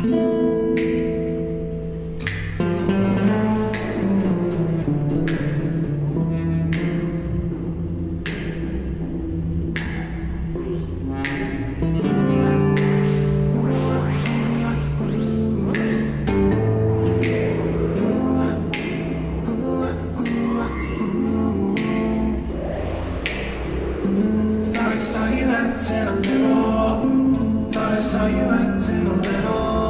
Thought I saw you acting a little. Thought I saw you acting a little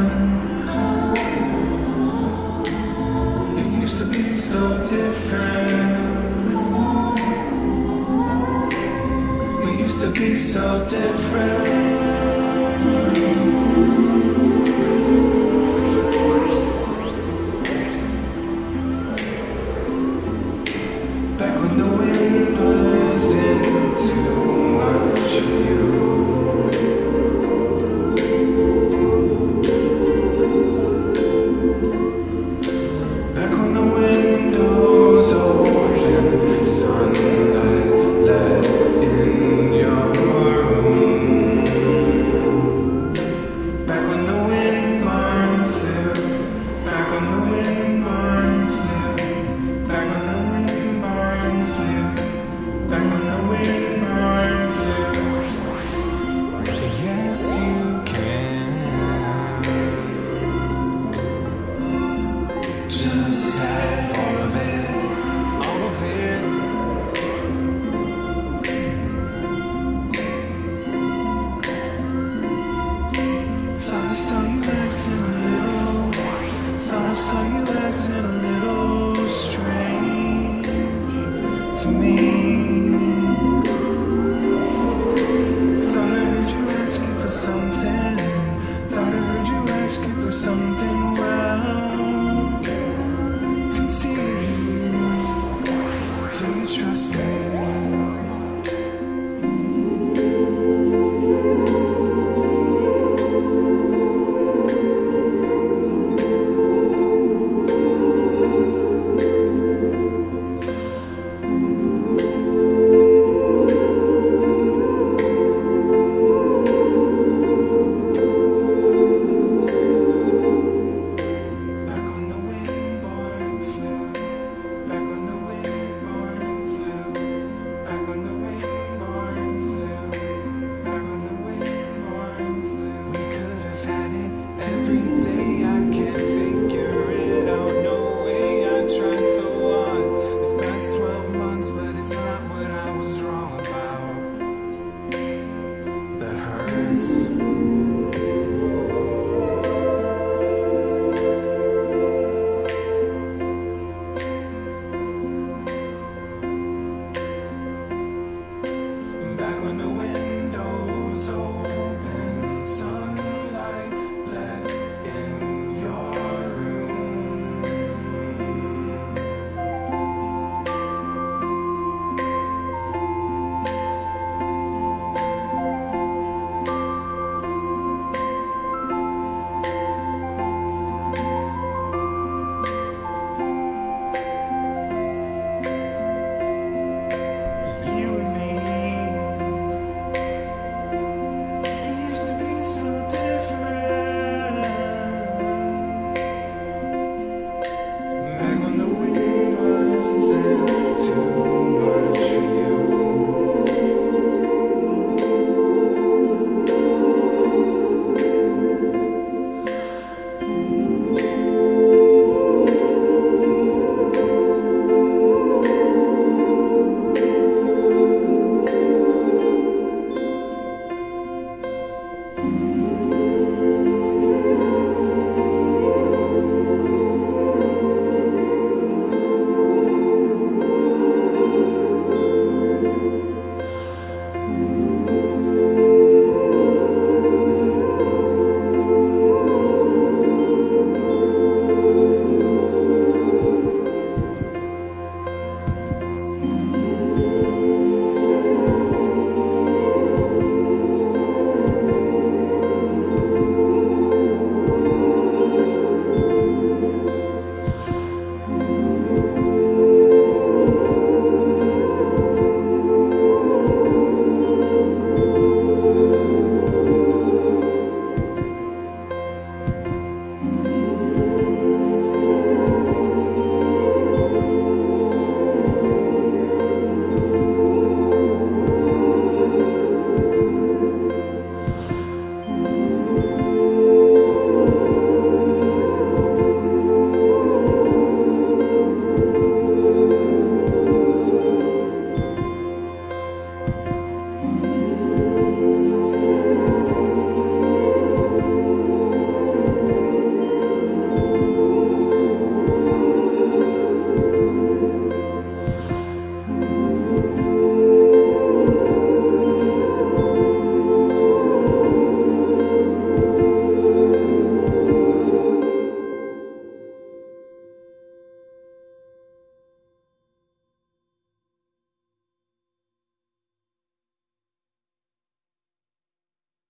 be so different. So you friends.